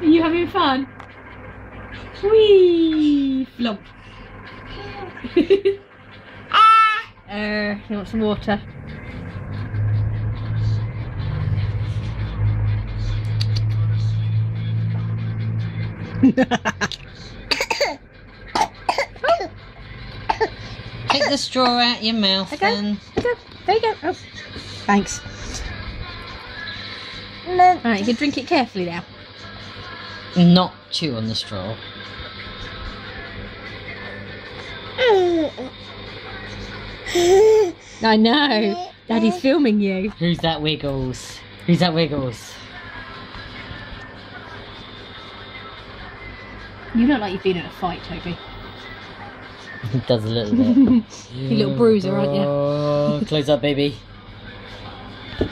Are you having fun? Whee! Flop. uh, you want some water? Take the straw out your mouth. There you go. There you go. Oh, thanks. Right, you can drink it carefully now. Not chew on the straw. I know. Daddy's filming you. Who's that Wiggles? Who's that Wiggles? You look like you've been in a fight, Toby. He does a little bit. You little bruiser, aren't you? Oh, close up, baby.